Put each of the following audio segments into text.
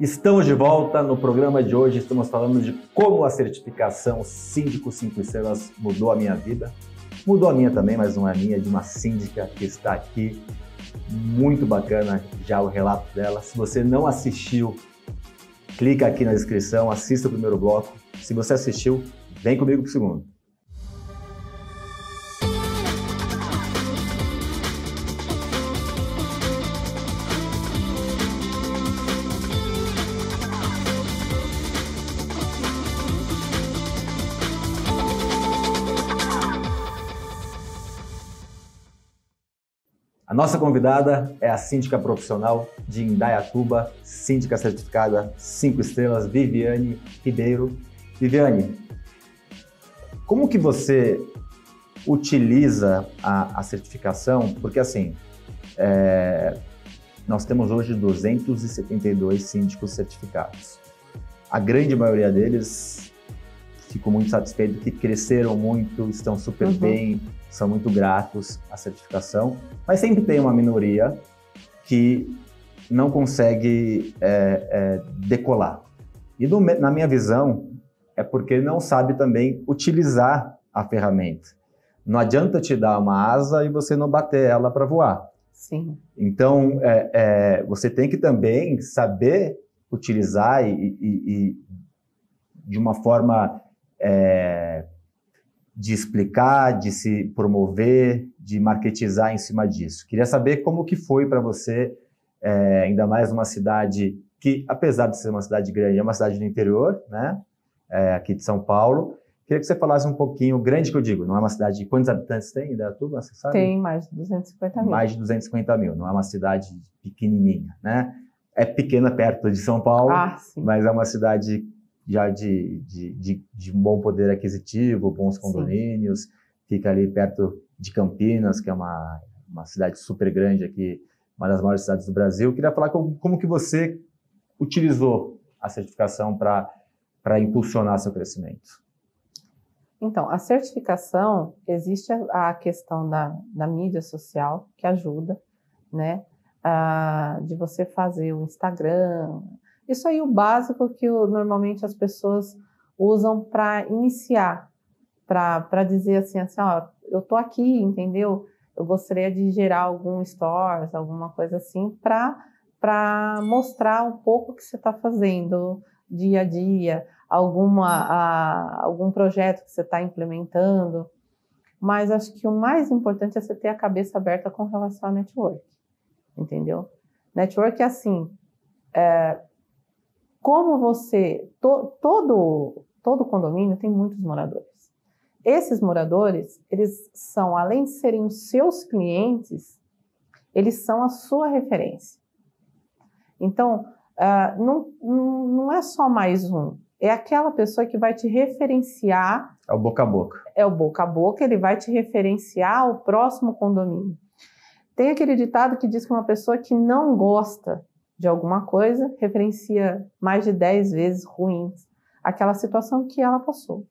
Estamos de volta no programa de hoje. Estamos falando de como a certificação Síndico 5 Estrelas mudou a minha vida. Mudou a minha também, mas não é a minha, é de uma síndica que está aqui. Muito bacana já o relato dela. Se você não assistiu, clica aqui na descrição, assista o primeiro bloco. Se você assistiu, vem comigo para o segundo. A nossa convidada é a síndica profissional de Indaiatuba, síndica certificada 5 estrelas, Viviane Ribeiro. Viviane, como que você utiliza a, a certificação? Porque assim, é, nós temos hoje 272 síndicos certificados. A grande maioria deles fico muito satisfeito que cresceram muito, estão super uhum. bem, são muito gratos à certificação, mas sempre tem uma minoria que não consegue é, é, decolar. E do, na minha visão, é porque não sabe também utilizar a ferramenta. Não adianta te dar uma asa e você não bater ela para voar. Sim. Então, é, é, você tem que também saber utilizar e, e, e de uma forma é, de explicar, de se promover, de marketizar em cima disso. Queria saber como que foi para você, é, ainda mais numa cidade que, apesar de ser uma cidade grande, é uma cidade do interior, né? É, aqui de São Paulo. Queria que você falasse um pouquinho, grande que eu digo, não é uma cidade de quantos habitantes tem em Tuba, você sabe? Tem mais de 250 mil. Mais de 250 mil, não é uma cidade pequenininha, né? É pequena perto de São Paulo, ah, mas é uma cidade já de, de, de, de um bom poder aquisitivo, bons condomínios, Sim. fica ali perto de Campinas, que é uma, uma cidade super grande aqui, uma das maiores cidades do Brasil. Eu queria falar como, como que você utilizou a certificação para impulsionar seu crescimento. Então, a certificação, existe a, questão da, da mídia social, que ajuda, né? Ah, de você fazer o Instagram, isso aí é o básico que normalmente as pessoas usam para iniciar, para dizer assim, assim, ó, eu tô aqui, entendeu? Eu gostaria de gerar algum stories, alguma coisa assim, para mostrar um pouco o que você está fazendo dia a dia, alguma, a, algum projeto que você está implementando. Mas acho que o mais importante é você ter a cabeça aberta com relação a network, entendeu? Network é assim, é, como você to, todo todo condomínio tem muitos moradores. Esses moradores, eles são além de serem os seus clientes, eles são a sua referência. Então, uh, não, não é só mais um, é aquela pessoa que vai te referenciar. É o boca a boca. É o boca a boca, ele vai te referenciar ao próximo condomínio. Tem aquele ditado que diz que uma pessoa que não gosta de alguma coisa referencia mais de 10 vezes ruins aquela situação que ela passou.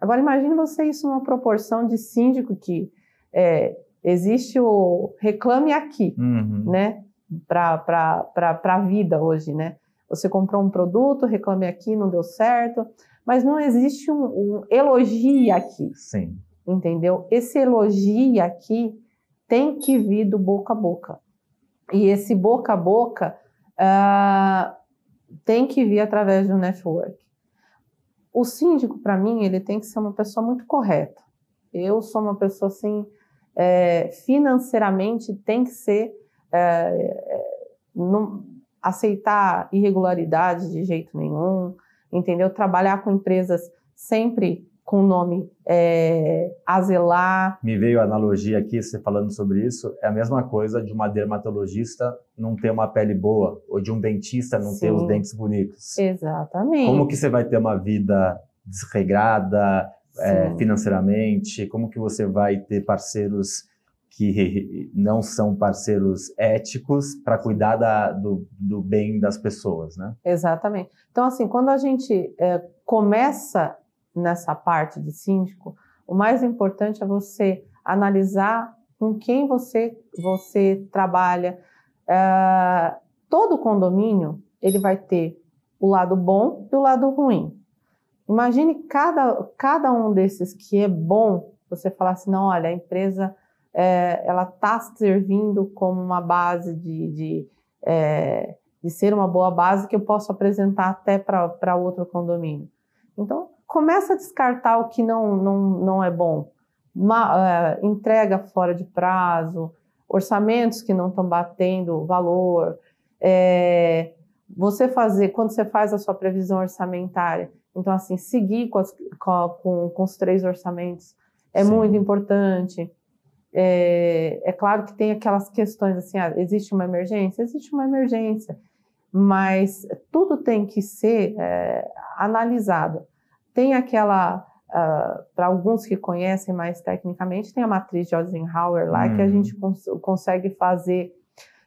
Agora imagine você isso numa proporção de síndico que é, existe o reclame aqui, uhum. né? Para a vida hoje, né? Você comprou um produto, reclame aqui, não deu certo, mas não existe um, um elogio aqui. Sim. Entendeu? Esse elogio aqui tem que vir do boca a boca. E esse boca a boca uh, tem que vir através do network. O síndico, para mim, ele tem que ser uma pessoa muito correta. Eu sou uma pessoa assim, é, financeiramente tem que ser é, é não aceitar irregularidades de jeito nenhum, entendeu? Trabalhar com empresas sempre com o nome é, Azelar. Me veio a analogia aqui, você falando sobre isso, é a mesma coisa de uma dermatologista não ter uma pele boa, ou de um dentista não Sim. ter os dentes bonitos. Exatamente. Como que você vai ter uma vida desregrada é, financeiramente? Como que você vai ter parceiros que não são parceiros éticos para cuidar da, do, do, bem das pessoas, né? Exatamente. Então, assim, quando a gente é, começa nessa parte de síndico, o mais importante é você analisar com quem você, você trabalha. Uh, todo condomínio ele vai ter o lado bom e o lado ruim. Imagine cada, cada um desses que é bom, você falar assim, não, olha, a empresa é, ela está servindo como uma base de, de, é, de ser uma boa base que eu posso apresentar até para outro condomínio. Então, começa a descartar o que não, não, não é bom. Uma, uh, entrega fora de prazo, orçamentos que não estão batendo valor, é, você fazer, quando você faz a sua previsão orçamentária, então, assim, seguir com, as, com, com os três orçamentos é Sim. muito importante. É, é, claro que tem aquelas questões assim, ah, existe uma emergência? Existe uma emergência, mas tudo tem que ser é, analisado. Tem aquela, uh, ah, para alguns que conhecem mais tecnicamente, tem a matriz de Eisenhower lá, hum. que a uhum. gente cons consegue fazer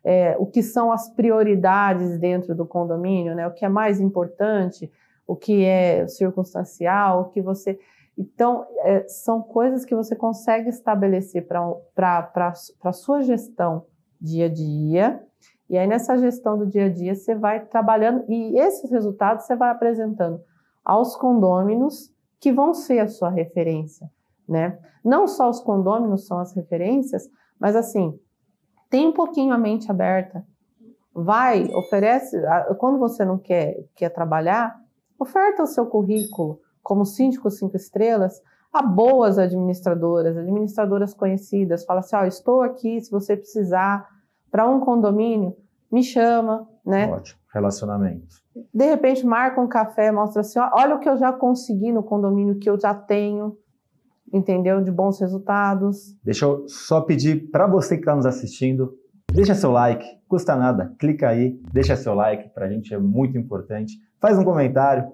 é, o que são as prioridades dentro do condomínio, né? o que é mais importante, o que é circunstancial, o que você. Então, é, são coisas que você consegue estabelecer para a sua gestão dia a dia. E aí, nessa gestão do dia a dia, você vai trabalhando e esses resultados você vai apresentando aos condôminos que vão ser a sua referência, né? Não só os condôminos são as referências, mas assim, tem um pouquinho a mente aberta. Vai, oferece. Quando você não quer, quer trabalhar, oferta o seu currículo como síndico cinco estrelas a boas administradoras, administradoras conhecidas. Fala assim: ó, estou aqui, se você precisar para um condomínio, me chama, né? Ótimo, relacionamento. De repente marca um café, mostra assim: olha o que eu já consegui no condomínio que eu já tenho entendeu? De bons resultados. Deixa eu só pedir para você que está nos assistindo, deixa seu like, custa nada, clica aí, deixa seu like, para a gente é muito importante. Faz um comentário,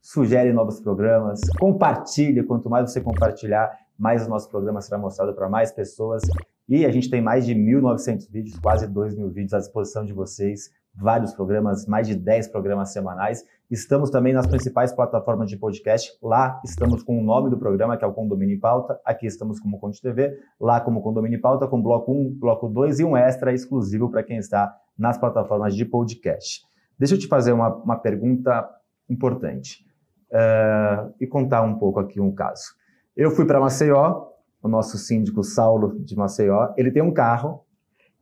sugere novos programas, compartilhe, quanto mais você compartilhar, mais o nosso programa será mostrado para mais pessoas. E a gente tem mais de 1.900 vídeos, quase 2.000 vídeos à disposição de vocês vários programas, mais de 10 programas semanais. Estamos também nas principais plataformas de podcast. Lá estamos com o nome do programa, que é o Condomínio Pauta. Aqui estamos como Conte TV. Lá como Condomínio Pauta, com bloco 1, bloco 2 e um extra exclusivo para quem está nas plataformas de podcast. Deixa eu te fazer uma, uma pergunta importante uh, e contar um pouco aqui um caso. Eu fui para Maceió, o nosso síndico Saulo de Maceió, ele tem um carro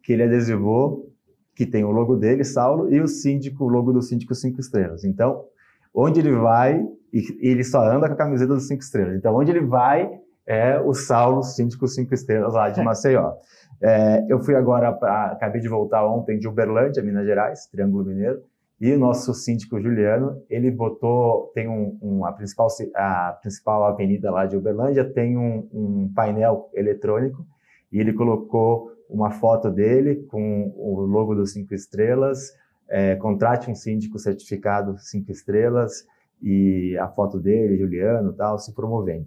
que ele adesivou que tem o logo dele, Saulo, e o síndico, o logo do síndico cinco estrelas. Então, onde ele vai, ele só anda com a camiseta dos cinco estrelas. Então, onde ele vai é o Saulo, síndico cinco estrelas lá de Maceió. É, eu fui agora, pra, acabei de voltar ontem de Uberlândia, Minas Gerais, Triângulo Mineiro, e o nosso síndico Juliano, ele botou, tem um, um a, principal, a principal avenida lá de Uberlândia, tem um, um painel eletrônico, e ele colocou uma foto dele com o logo dos cinco estrelas, é, contrate um síndico certificado cinco estrelas e a foto dele, Juliano, tal, se promovendo.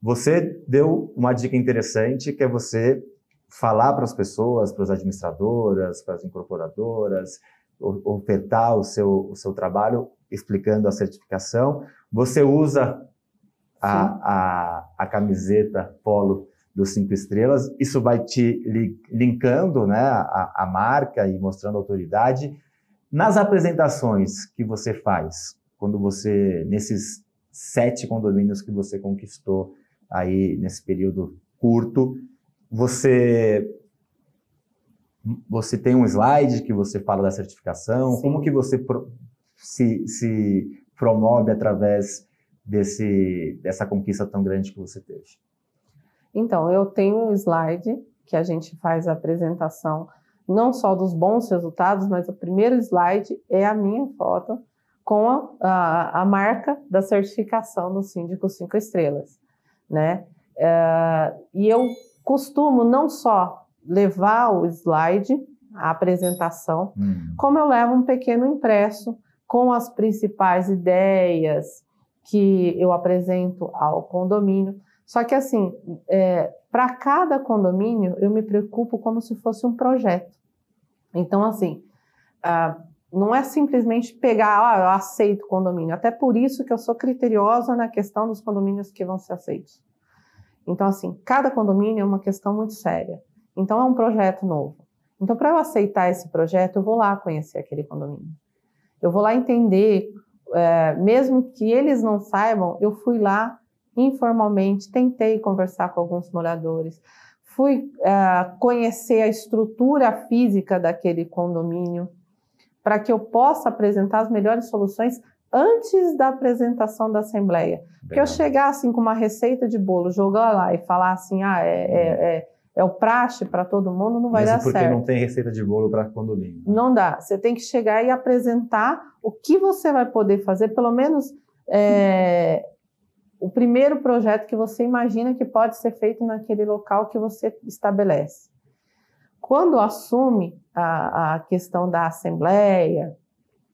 Você deu uma dica interessante que é você falar para as pessoas, para as administradoras, para as incorporadoras, ofertar o seu, o seu trabalho explicando a certificação. Você usa a, a, a camiseta polo dos cinco estrelas. Isso vai te linkando né, a, a marca e mostrando autoridade. Nas apresentações que você faz, quando você, nesses sete condomínios que você conquistou aí nesse período curto, você você tem um slide que você fala da certificação? Sim. Como que você pro, se, se promove através desse, dessa conquista tão grande que você teve? Então, eu tenho um slide que a gente faz a apresentação não só dos bons resultados, mas o primeiro slide é a minha foto com a, a, a marca da certificação do Síndico 5 Estrelas, né? Uh, e eu costumo não só levar o slide, a apresentação, hum. como eu levo um pequeno impresso com as principais ideias que eu apresento ao condomínio, só que assim, é, para cada condomínio, eu me preocupo como se fosse um projeto. Então, assim, ah, não é simplesmente pegar, ah, eu aceito o condomínio. Até por isso que eu sou criteriosa na questão dos condomínios que vão ser aceitos. Então, assim, cada condomínio é uma questão muito séria. Então, é um projeto novo. Então, para eu aceitar esse projeto, eu vou lá conhecer aquele condomínio. Eu vou lá entender, é, mesmo que eles não saibam, eu fui lá informalmente, tentei conversar com alguns moradores, fui é, conhecer a estrutura física daquele condomínio, para que eu possa apresentar as melhores soluções antes da apresentação da Assembleia. Porque eu chegar assim com uma receita de bolo, jogar lá e falar assim, ah, é, é, é, o praxe para todo mundo, não vai Mesmo dar porque certo. não tem receita de bolo para condomínio. Não dá. Você tem que chegar e apresentar o que você vai poder fazer, pelo menos é, o primeiro projeto que você imagina que pode ser feito naquele local que você estabelece. Quando assume a, a questão da assembleia,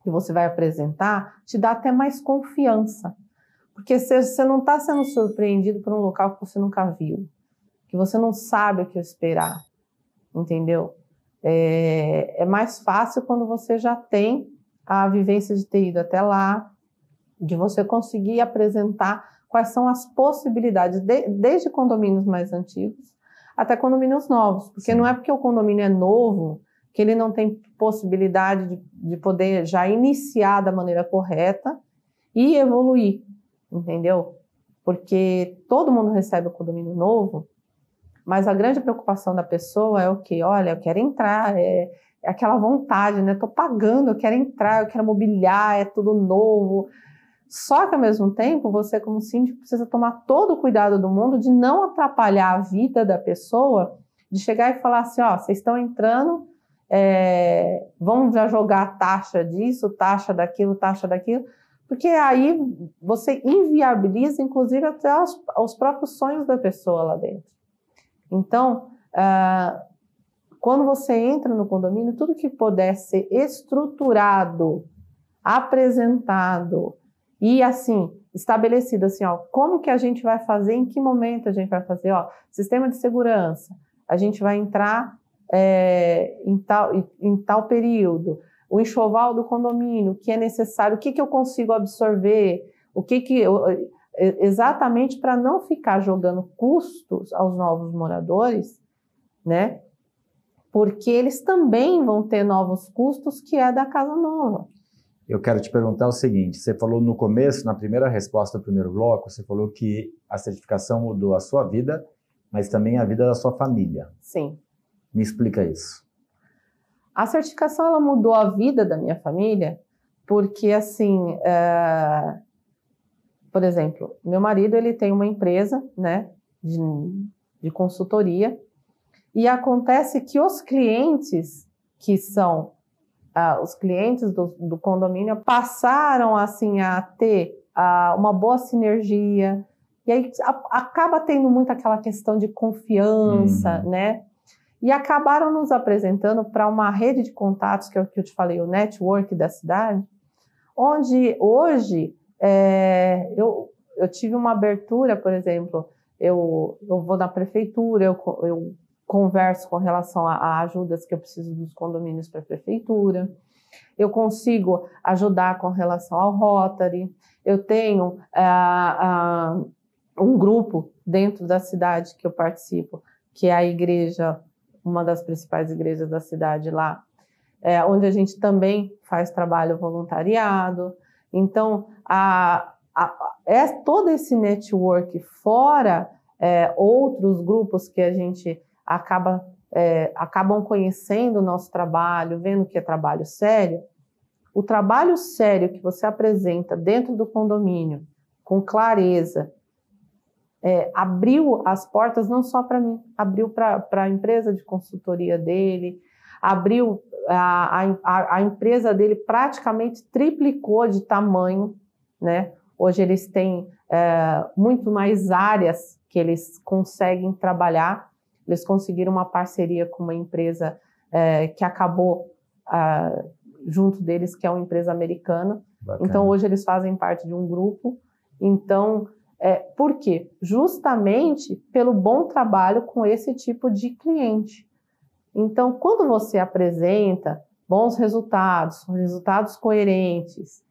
que você vai apresentar, te dá até mais confiança. Porque você não está sendo surpreendido por um local que você nunca viu, que você não sabe o que esperar, entendeu? É, é mais fácil quando você já tem a vivência de ter ido até lá, de você conseguir apresentar quais são as possibilidades, de, desde condomínios mais antigos até condomínios novos, porque Sim. não é porque o condomínio é novo que ele não tem possibilidade de, de poder já iniciar da maneira correta e evoluir, entendeu? Porque todo mundo recebe o condomínio novo, mas a grande preocupação da pessoa é o que? Olha, eu quero entrar, é, é aquela vontade, né? Estou pagando, eu quero entrar, eu quero mobiliar, é tudo novo. Só que ao mesmo tempo, você, como síndico, precisa tomar todo o cuidado do mundo de não atrapalhar a vida da pessoa, de chegar e falar assim: ó, vocês estão entrando, é, vão já jogar taxa disso, taxa daquilo, taxa daquilo, porque aí você inviabiliza, inclusive, até os, os próprios sonhos da pessoa lá dentro. Então, uh, quando você entra no condomínio, tudo que puder ser estruturado, apresentado e assim estabelecido assim, ó, como que a gente vai fazer, em que momento a gente vai fazer, ó, sistema de segurança, a gente vai entrar é, em, tal, em tal período, o enxoval do condomínio, o que é necessário, o que, que eu consigo absorver, o que que eu, exatamente para não ficar jogando custos aos novos moradores, né? Porque eles também vão ter novos custos que é da casa nova. Eu quero te perguntar o seguinte: você falou no começo, na primeira resposta do primeiro bloco, você falou que a certificação mudou a sua vida, mas também a vida da sua família. Sim. Me explica isso. A certificação ela mudou a vida da minha família, porque assim, é... por exemplo, meu marido ele tem uma empresa, né, de, de consultoria, e acontece que os clientes que são uh, os clientes do, do, condomínio passaram assim a ter uh, uma boa sinergia e aí a, acaba tendo muito aquela questão de confiança, uhum. né? e acabaram nos apresentando para uma rede de contatos, que é o que eu te falei, o network da cidade, onde hoje é, eu, eu tive uma abertura, por exemplo, eu, eu vou na prefeitura, eu, eu converso com relação a, a ajudas que eu preciso dos condomínios para a prefeitura, eu consigo ajudar com relação ao Rotary, eu tenho um grupo dentro da cidade que eu participo, que é a Igreja uma das principais igrejas da cidade lá, é, onde a gente também faz trabalho voluntariado. Então, a, a, é todo esse network fora é, outros grupos que a gente acaba é, acabam conhecendo o nosso trabalho, vendo que é trabalho sério. O trabalho sério que você apresenta dentro do condomínio, com clareza, é, abriu as portas não só para mim, abriu para a empresa de consultoria dele, abriu a, a, a, empresa dele praticamente triplicou de tamanho, né? Hoje eles têm é, muito mais áreas que eles conseguem trabalhar. Eles conseguiram uma parceria com uma empresa é, que acabou é, junto deles, que é uma empresa americana. Bacana. Então hoje eles fazem parte de um grupo. Então é, por quê? Justamente pelo bom trabalho com esse tipo de cliente. Então, quando você apresenta bons resultados, resultados coerentes,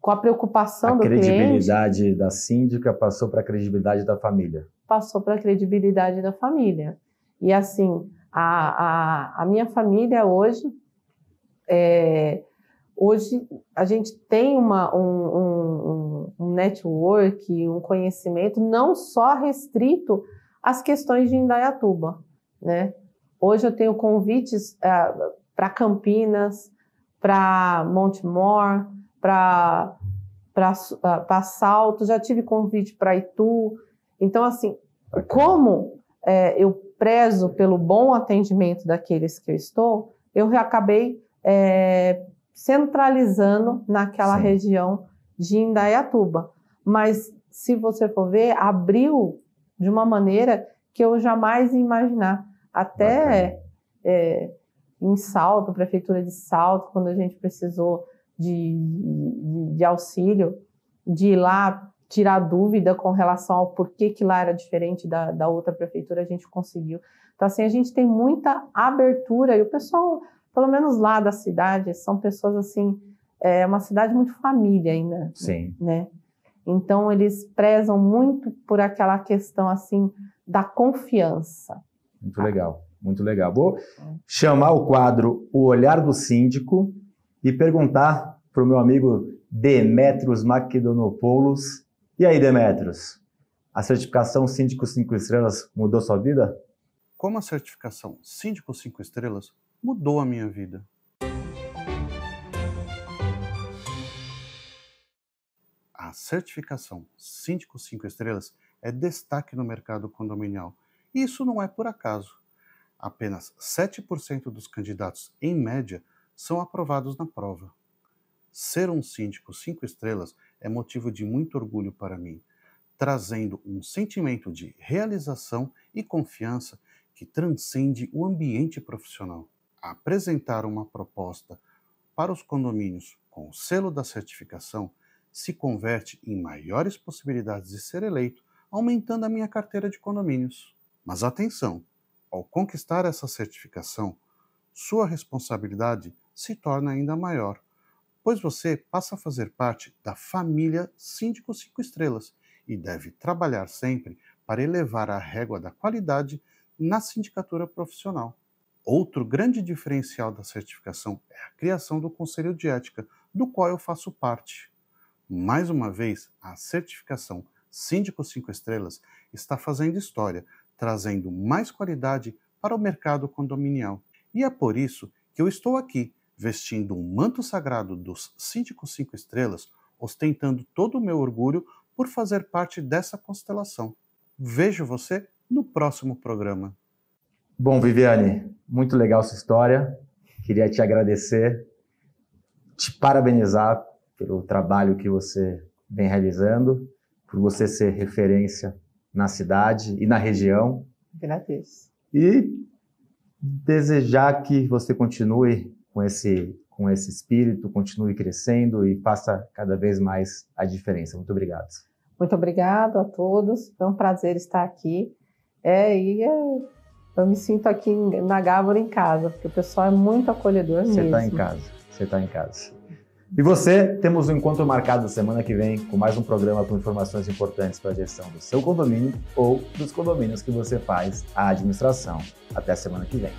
com a preocupação a do cliente... A credibilidade da síndica passou para a credibilidade da família. Passou para a credibilidade da família. E assim, a, a, a minha família hoje, é, hoje a gente tem uma, um, um, um network, um conhecimento não só restrito às questões de Indaiatuba, né? Hoje eu tenho convites uh, é, para Campinas, para Montemor, para para Salto, já tive convite para Itu. Então, assim, como é, eu prezo pelo bom atendimento daqueles que eu estou, eu acabei é, centralizando naquela Sim. região de Indaiatuba. Mas, se você for ver, abriu de uma maneira que eu jamais ia imaginar. Até é, em Salto, Prefeitura de Salto, quando a gente precisou de, de, de auxílio, de ir lá tirar dúvida com relação ao porquê que lá era diferente da, da outra prefeitura, a gente conseguiu. Então, assim, a gente tem muita abertura e o pessoal, pelo menos lá da cidade, são pessoas assim, é uma cidade muito família ainda. Sim. Né? Então, eles prezam muito por aquela questão, assim, da confiança. Muito legal, muito legal. Vou chamar o quadro O Olhar do Síndico e perguntar para o meu amigo Demetrios Makedonopoulos. E aí, Demetrios, a certificação Síndico 5 Estrelas mudou sua vida? Como a certificação Síndico 5 Estrelas mudou a minha vida? A certificação Síndico 5 Estrelas é destaque no mercado condominial. Isso não é por acaso. Apenas 7% dos candidatos, em média, são aprovados na prova. Ser um síndico cinco estrelas é motivo de muito orgulho para mim, trazendo um sentimento de realização e confiança que transcende o ambiente profissional. Apresentar uma proposta para os condomínios com o selo da certificação se converte em maiores possibilidades de ser eleito, aumentando a minha carteira de condomínios. Mas atenção! Ao conquistar essa certificação, sua responsabilidade se torna ainda maior, pois você passa a fazer parte da família Síndico 5 Estrelas e deve trabalhar sempre para elevar a régua da qualidade na sindicatura profissional. Outro grande diferencial da certificação é a criação do Conselho de Ética, do qual eu faço parte. Mais uma vez, a certificação Síndico 5 Estrelas está fazendo história, trazendo mais qualidade para o mercado condominial. E é por isso que eu estou aqui vestindo um manto sagrado dos síndicos cinco estrelas, ostentando todo o meu orgulho por fazer parte dessa constelação. Vejo você no próximo programa. Bom, Viviane, muito legal sua história. Queria te agradecer, te parabenizar pelo trabalho que você vem realizando, por você ser referência na cidade e na região. Agradeço. E desejar que você continue com esse, com esse espírito, continue crescendo e faça cada vez mais a diferença. Muito obrigado. Muito obrigado a todos. Foi um prazer estar aqui. É, e é, eu me sinto aqui na Gávora em casa, porque o pessoal é muito acolhedor Você mesmo. Você está em casa. Você está em casa. E você, temos um encontro marcado semana que vem com mais um programa com informações importantes para a gestão do seu condomínio ou dos condomínios que você faz a administração. Até semana que vem.